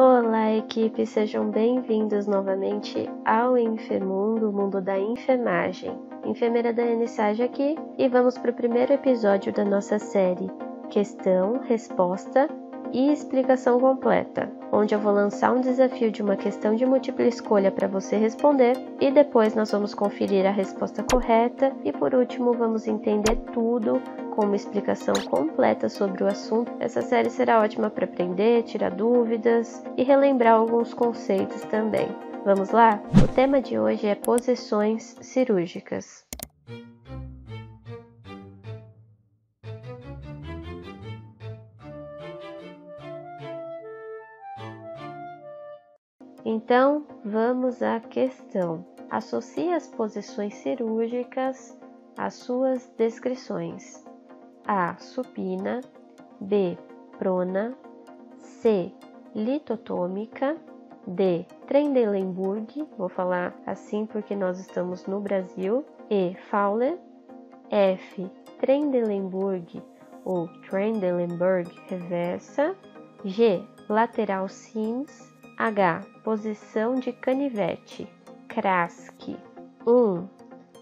Olá, equipe, sejam bem-vindos novamente ao Infermundo, o mundo da enfermagem. Enfermeira Daiane Sage aqui e vamos para o primeiro episódio da nossa série Questão, Resposta e Explicação Completa, onde eu vou lançar um desafio de uma questão de múltipla escolha para você responder e depois nós vamos conferir a resposta correta e por último vamos entender tudo com uma explicação completa sobre o assunto. Essa série será ótima para aprender, tirar dúvidas e relembrar alguns conceitos também. Vamos lá? O tema de hoje é posições cirúrgicas. Então, vamos à questão. Associe as posições cirúrgicas às suas descrições. A. Supina. B. Prona. C. Litotômica. D. Trendelenburg. Vou falar assim porque nós estamos no Brasil. E. Fowler. F. Trendelenburg ou Trendelenburg reversa. G. Lateral sims. H. Posição de canivete. Krask. 1.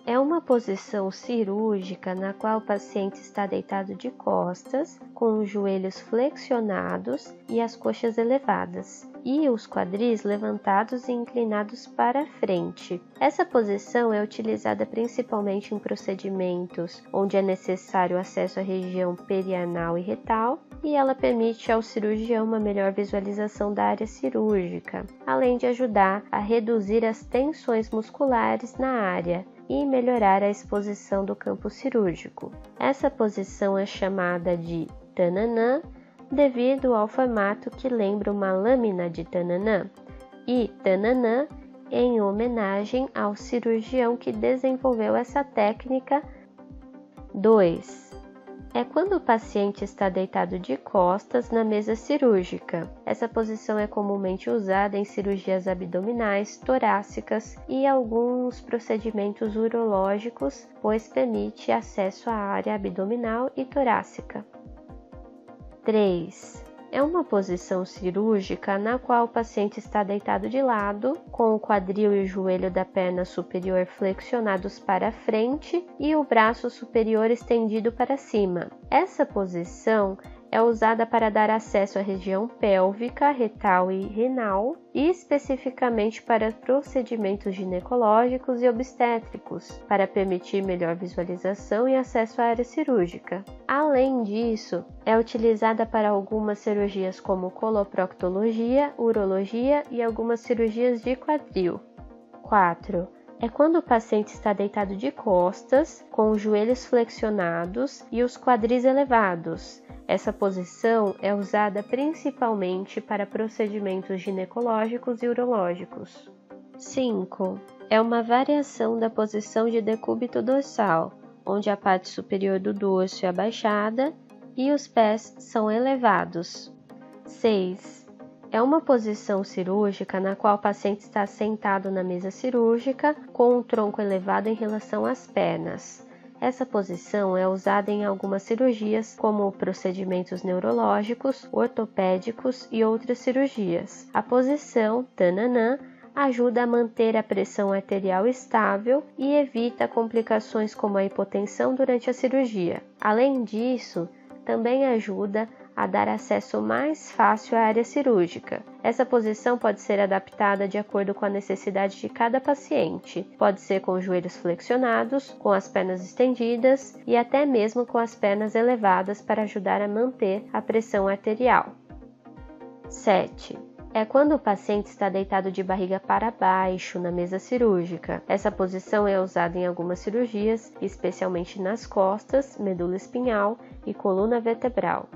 É uma posição cirúrgica na qual o paciente está deitado de costas, com os joelhos flexionados e as coxas elevadas, e os quadris levantados e inclinados para frente. Essa posição é utilizada principalmente em procedimentos onde é necessário acesso à região perianal e retal, e ela permite ao cirurgião uma melhor visualização da área cirúrgica, além de ajudar a reduzir as tensões musculares na área e melhorar a exposição do campo cirúrgico. Essa posição é chamada de tananã devido ao formato que lembra uma lâmina de tananã, e tananã em homenagem ao cirurgião que desenvolveu essa técnica. 2 é quando o paciente está deitado de costas na mesa cirúrgica. Essa posição é comumente usada em cirurgias abdominais, torácicas e alguns procedimentos urológicos, pois permite acesso à área abdominal e torácica. 3 é uma posição cirúrgica na qual o paciente está deitado de lado, com o quadril e o joelho da perna superior flexionados para frente e o braço superior estendido para cima. Essa posição é usada para dar acesso à região pélvica, retal e renal, e especificamente para procedimentos ginecológicos e obstétricos, para permitir melhor visualização e acesso à área cirúrgica. Além disso, é utilizada para algumas cirurgias como coloproctologia, urologia e algumas cirurgias de quadril. 4 é quando o paciente está deitado de costas, com os joelhos flexionados e os quadris elevados, essa posição é usada principalmente para procedimentos ginecológicos e urológicos. 5. É uma variação da posição de decúbito dorsal, onde a parte superior do dorso é abaixada e os pés são elevados. 6. É uma posição cirúrgica na qual o paciente está sentado na mesa cirúrgica com o tronco elevado em relação às pernas. Essa posição é usada em algumas cirurgias, como procedimentos neurológicos, ortopédicos e outras cirurgias. A posição Tananã ajuda a manter a pressão arterial estável e evita complicações como a hipotensão durante a cirurgia. Além disso, também ajuda a dar acesso mais fácil à área cirúrgica. Essa posição pode ser adaptada de acordo com a necessidade de cada paciente. Pode ser com os joelhos flexionados, com as pernas estendidas e até mesmo com as pernas elevadas para ajudar a manter a pressão arterial. 7 é quando o paciente está deitado de barriga para baixo na mesa cirúrgica. Essa posição é usada em algumas cirurgias, especialmente nas costas, medula espinhal e coluna vertebral.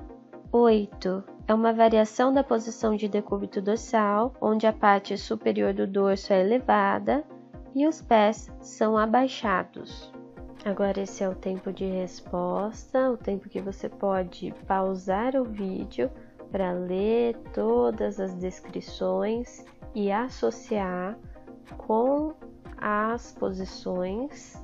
8. É uma variação da posição de decúbito dorsal, onde a parte superior do dorso é elevada e os pés são abaixados. Agora esse é o tempo de resposta, o tempo que você pode pausar o vídeo para ler todas as descrições e associar com as posições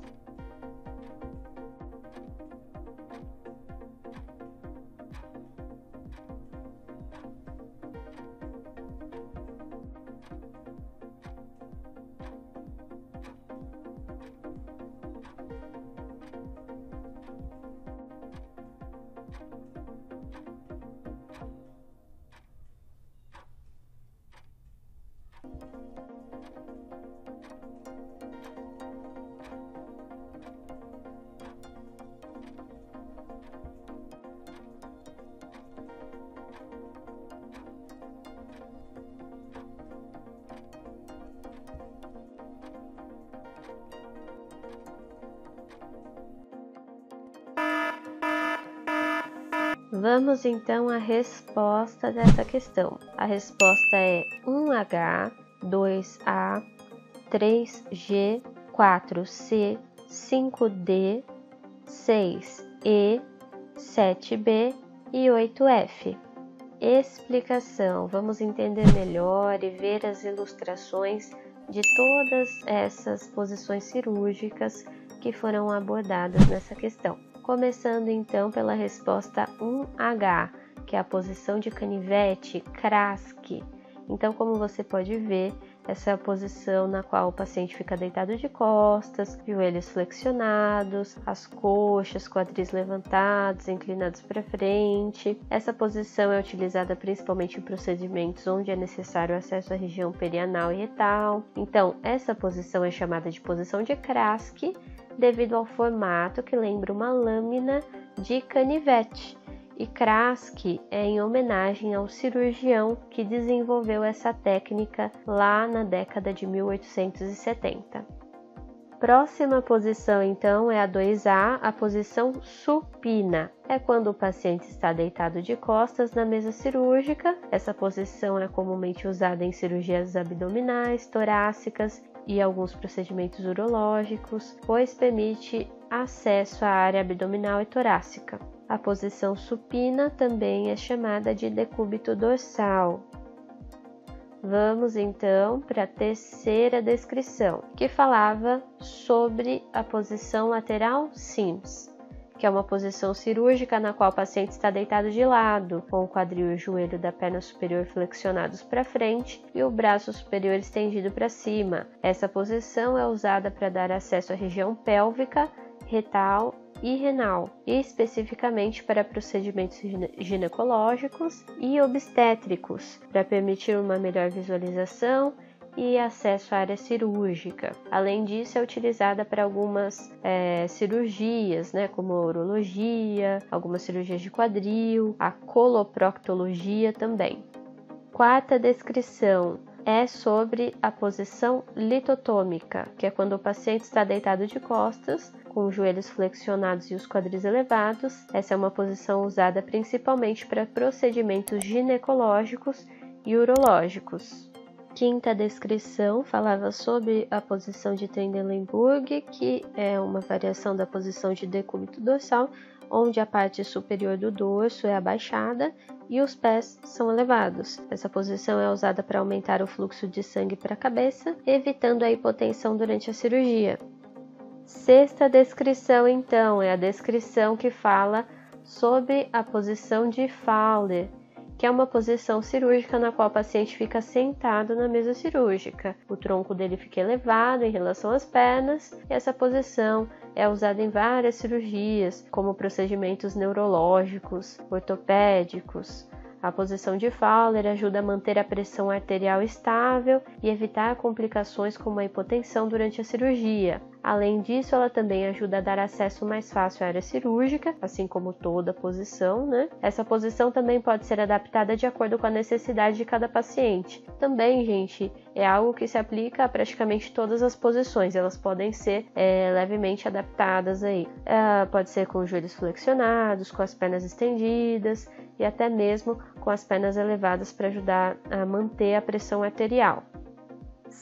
Vamos então à resposta dessa questão. A resposta é 1H, 2A, 3G, 4C, 5D, 6E, 7B e 8F. Explicação: vamos entender melhor e ver as ilustrações de todas essas posições cirúrgicas que foram abordadas nessa questão. Começando então pela resposta 1H, que é a posição de canivete Krask. Então, como você pode ver, essa é a posição na qual o paciente fica deitado de costas, joelhos flexionados, as coxas, quadris levantados, inclinados para frente. Essa posição é utilizada principalmente em procedimentos onde é necessário acesso à região perianal e retal. Então, essa posição é chamada de posição de Krask devido ao formato que lembra uma lâmina de canivete. E Krask é em homenagem ao cirurgião que desenvolveu essa técnica lá na década de 1870. Próxima posição, então, é a 2A, a posição supina. É quando o paciente está deitado de costas na mesa cirúrgica. Essa posição é comumente usada em cirurgias abdominais, torácicas e alguns procedimentos urológicos, pois permite acesso à área abdominal e torácica. A posição supina também é chamada de decúbito dorsal. Vamos então para a terceira descrição, que falava sobre a posição lateral Sims que é uma posição cirúrgica na qual o paciente está deitado de lado, com o quadril e o joelho da perna superior flexionados para frente e o braço superior estendido para cima. Essa posição é usada para dar acesso à região pélvica, retal e renal, especificamente para procedimentos ginecológicos e obstétricos, para permitir uma melhor visualização e acesso à área cirúrgica. Além disso, é utilizada para algumas é, cirurgias, né, como a urologia, algumas cirurgias de quadril, a coloproctologia também. Quarta descrição é sobre a posição litotômica, que é quando o paciente está deitado de costas, com os joelhos flexionados e os quadris elevados. Essa é uma posição usada principalmente para procedimentos ginecológicos e urológicos quinta descrição falava sobre a posição de Trendelenburg, que é uma variação da posição de decúbito dorsal, onde a parte superior do dorso é abaixada e os pés são elevados. Essa posição é usada para aumentar o fluxo de sangue para a cabeça, evitando a hipotensão durante a cirurgia. Sexta descrição, então, é a descrição que fala sobre a posição de Fowler, que é uma posição cirúrgica na qual o paciente fica sentado na mesa cirúrgica. O tronco dele fica elevado em relação às pernas, e essa posição é usada em várias cirurgias, como procedimentos neurológicos, ortopédicos, a posição de Fowler ajuda a manter a pressão arterial estável e evitar complicações como a hipotensão durante a cirurgia. Além disso, ela também ajuda a dar acesso mais fácil à área cirúrgica, assim como toda posição, né? Essa posição também pode ser adaptada de acordo com a necessidade de cada paciente. Também, gente, é algo que se aplica a praticamente todas as posições, elas podem ser é, levemente adaptadas aí. É, pode ser com os joelhos flexionados, com as pernas estendidas e até mesmo com as pernas elevadas para ajudar a manter a pressão arterial.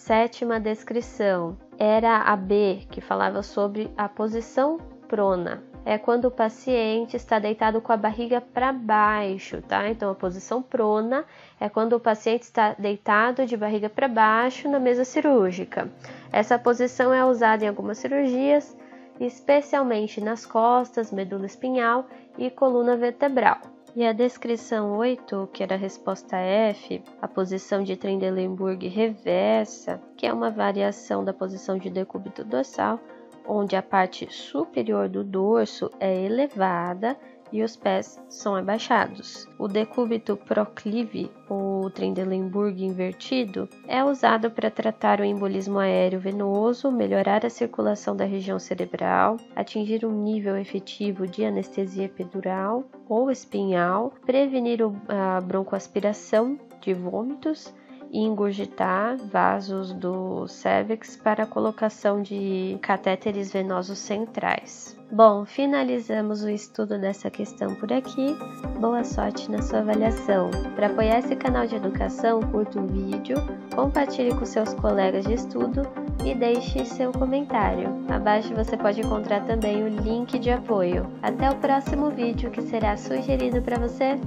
Sétima descrição era a B, que falava sobre a posição prona. É quando o paciente está deitado com a barriga para baixo, tá? Então a posição prona é quando o paciente está deitado de barriga para baixo na mesa cirúrgica. Essa posição é usada em algumas cirurgias, especialmente nas costas, medula espinhal e coluna vertebral. E a descrição 8, que era a resposta F, a posição de Trendelenburg reversa, que é uma variação da posição de decúbito dorsal, onde a parte superior do dorso é elevada e os pés são abaixados. O decúbito proclive, ou Trendelenburg invertido, é usado para tratar o embolismo aéreo venoso, melhorar a circulação da região cerebral, atingir um nível efetivo de anestesia epidural ou espinhal, prevenir a broncoaspiração de vômitos ingurgitar vasos do cervix para colocação de catéteres venosos centrais. Bom, finalizamos o estudo dessa questão por aqui. Boa sorte na sua avaliação. Para apoiar esse canal de educação, curta o vídeo, compartilhe com seus colegas de estudo e deixe seu comentário. Abaixo você pode encontrar também o link de apoio. Até o próximo vídeo que será sugerido para você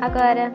agora.